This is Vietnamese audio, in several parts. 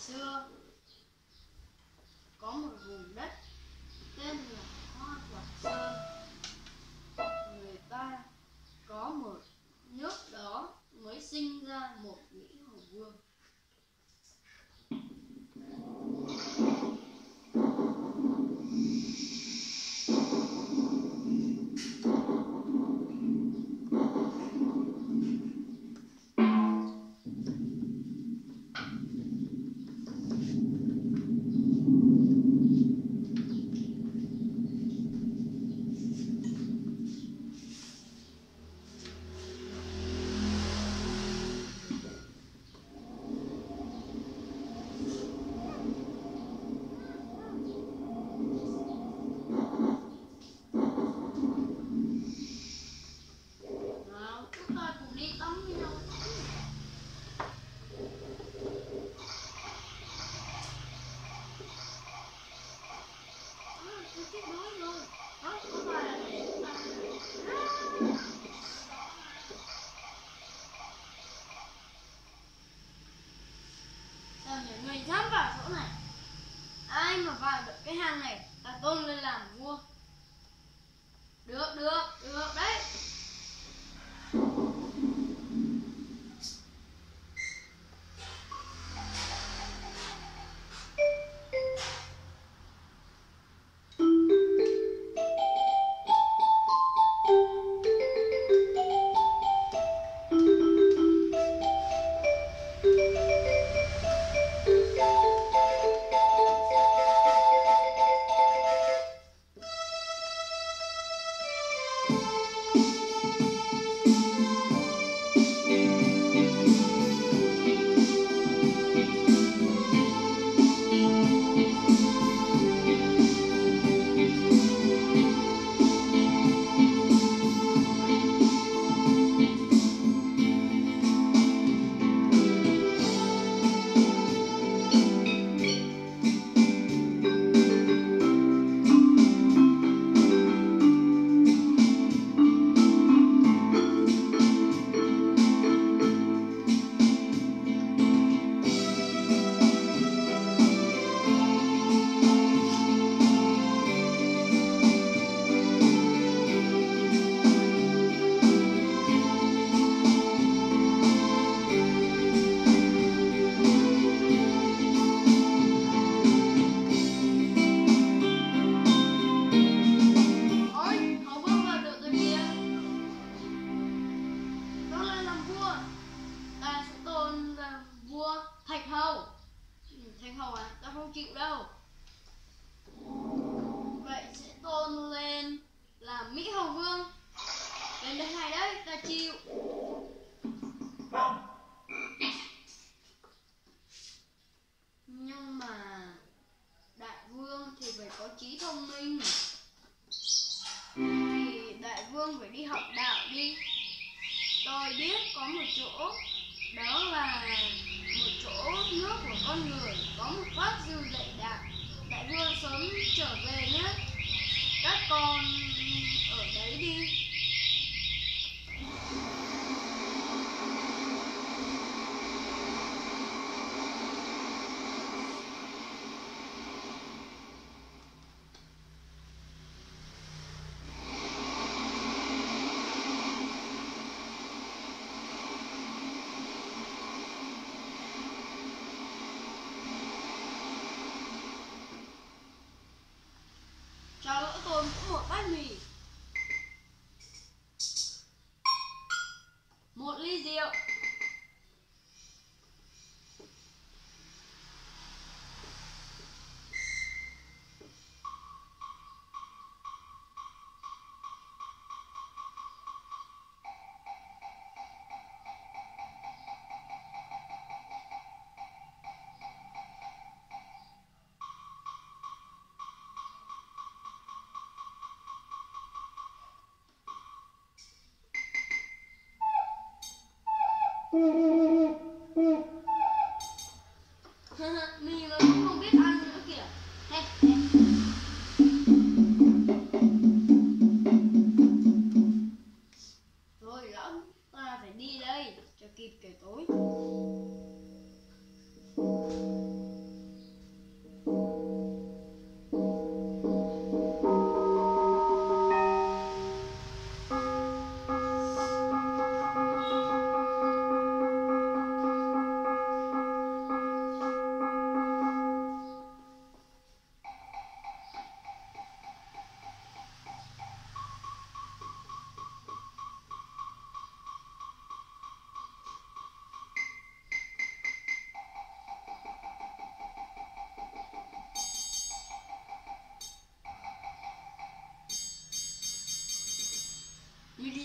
是不 mà vào được cái hang này, là tôn lên làm vua. Được được được, đấy. tôi biết có một chỗ, đó là một chỗ nước của con người, có một bác dư dạy đạo. Đại vua sớm trở về nhé. Các con ở đấy đi. Mm.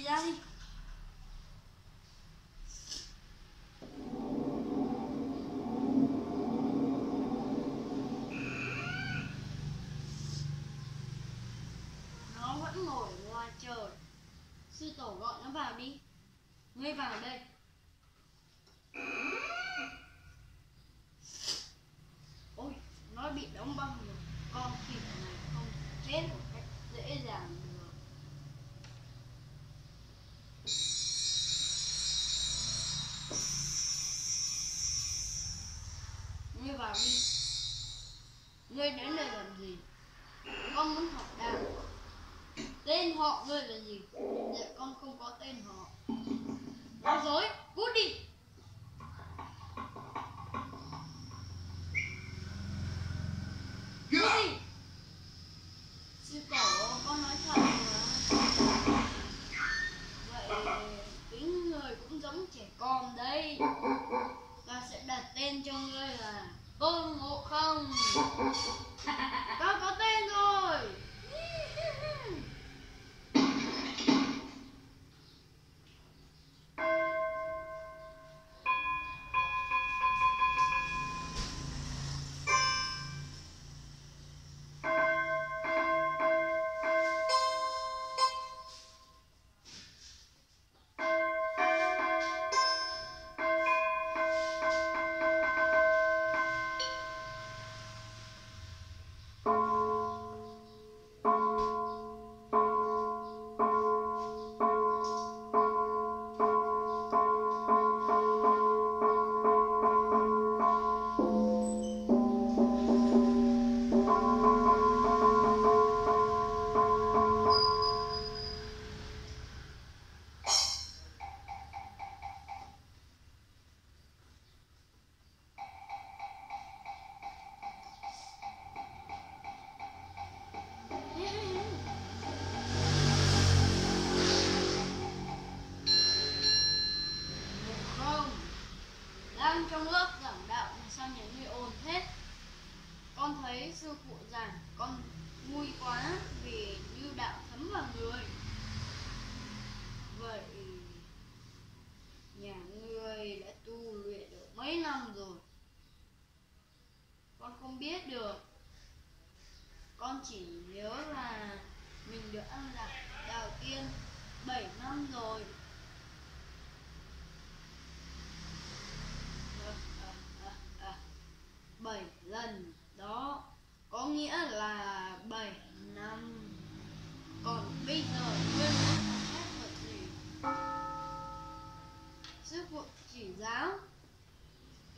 Đi Um,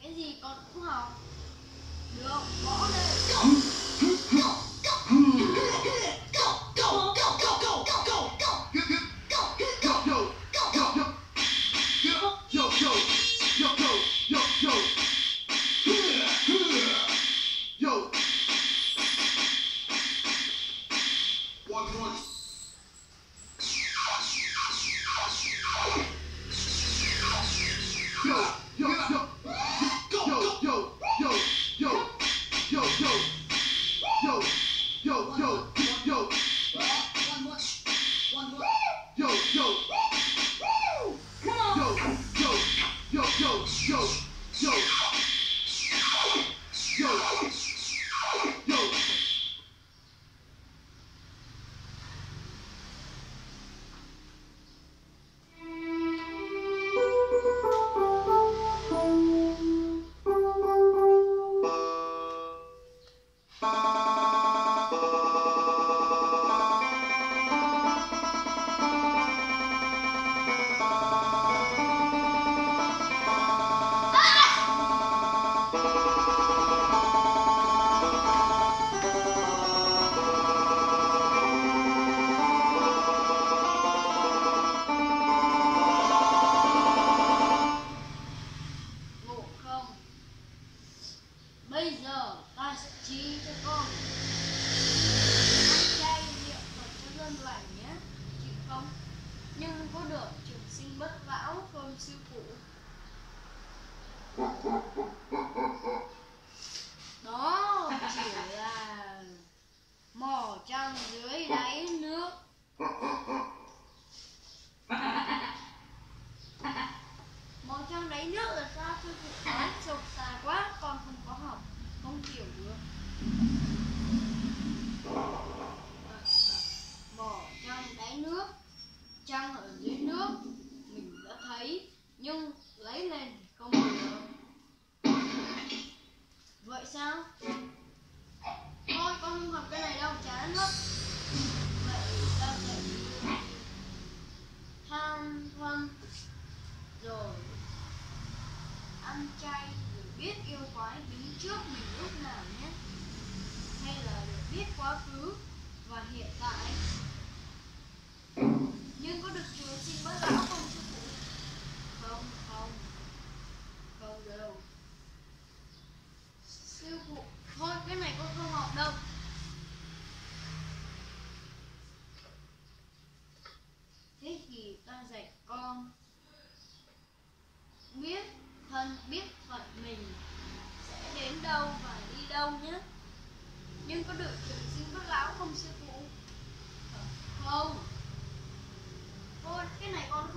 cái gì con cũng học? Được bỏ đây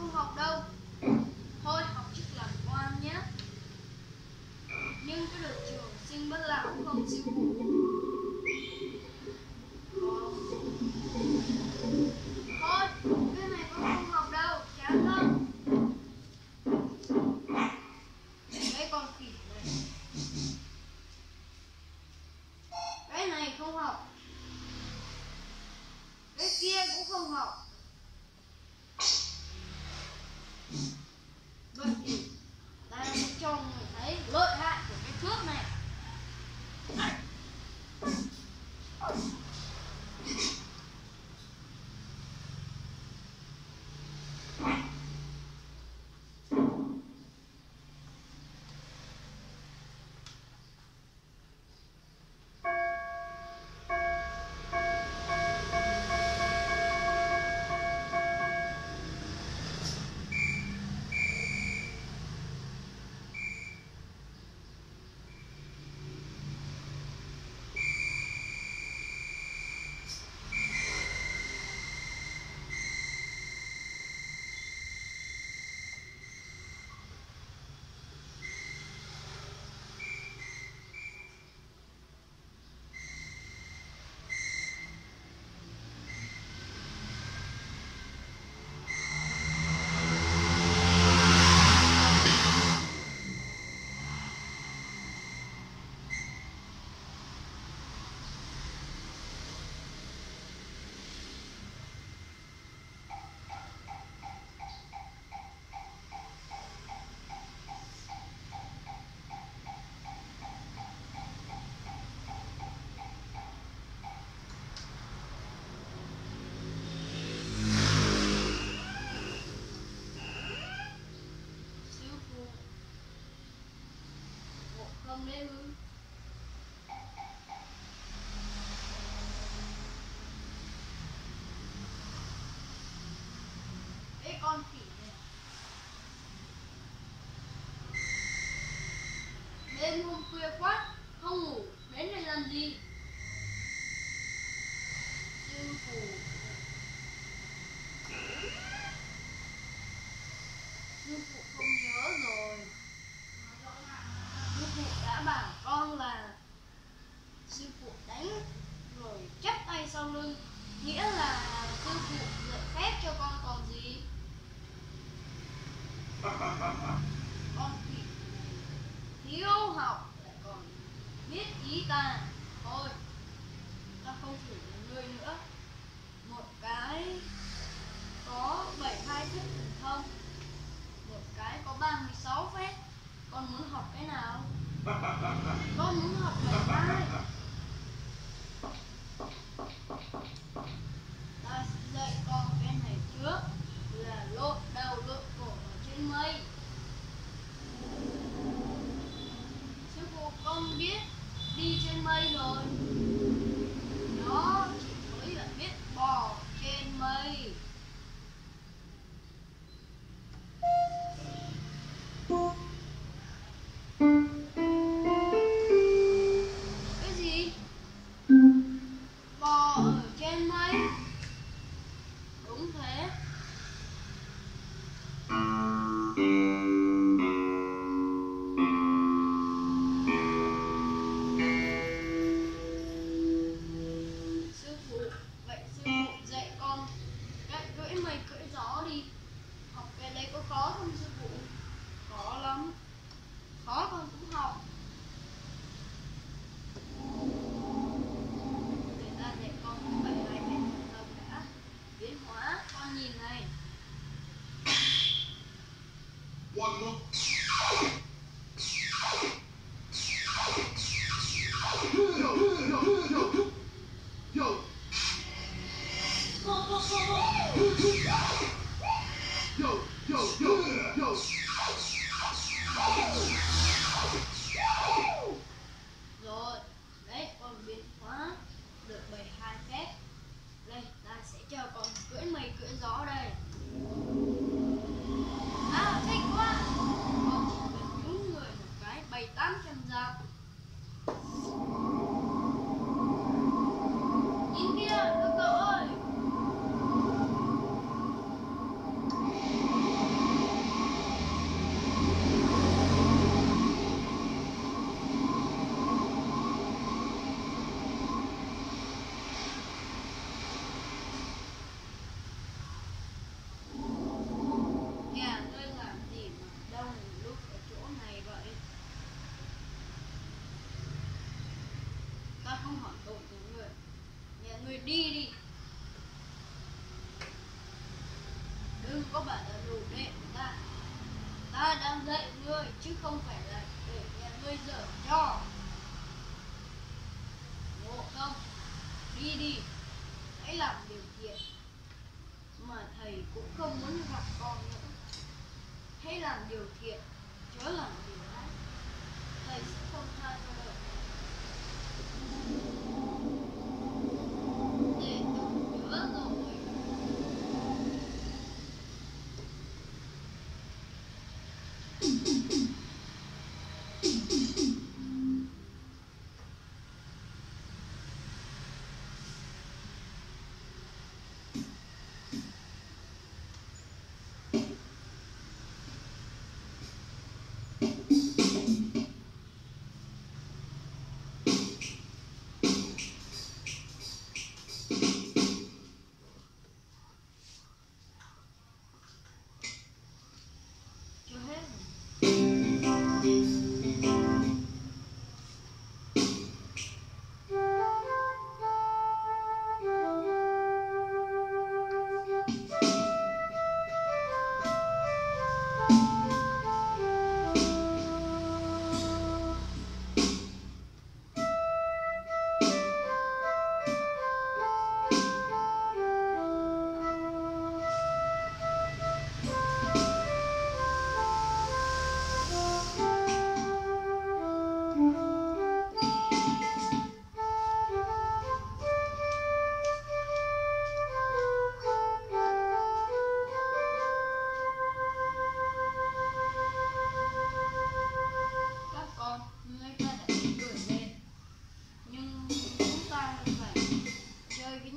không học đâu. Thôi, học chức làm ngoan nhé. Nhưng cứ được trường xin bất lão không siêu phụ Amen.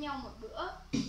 Nhau một bữa.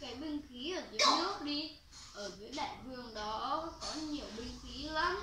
cái binh khí ở dưới nước đi. Ở dưới đại vương đó có nhiều binh khí lắm.